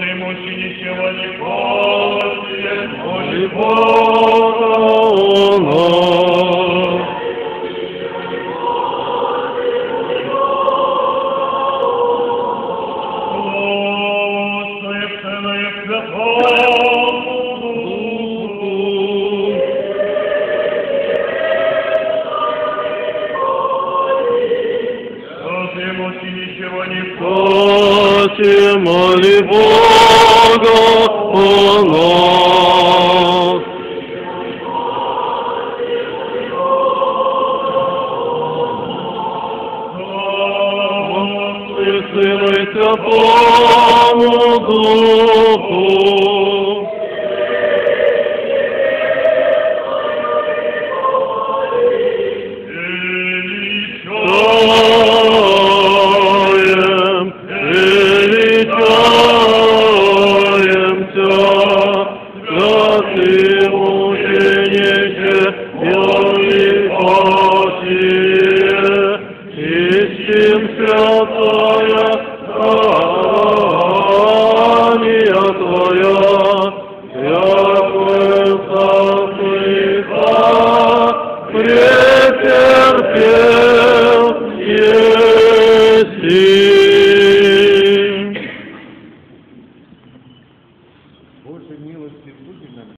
ты мощи ничего не после, мучи Бога. Лучше в целое святое, ничего не помню. Просим моли Бога у нас. Сыну и Святому Духу. Yeah. Боже милости, будь нам.